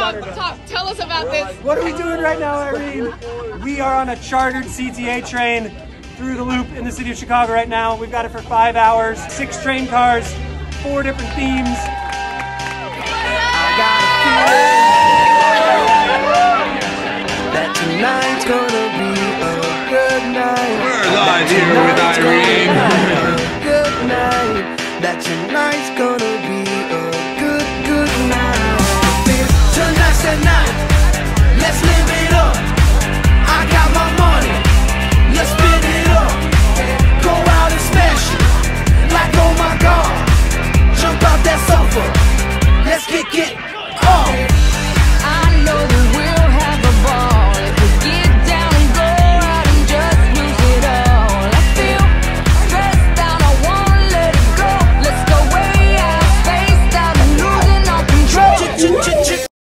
Talk, talk, tell us about this. What are we doing right now, Irene? We are on a chartered CTA train through the loop in the city of Chicago right now. We've got it for five hours, six train cars, four different themes. That tonight's gonna be a good night. We're live here with Irene. that tonight's gonna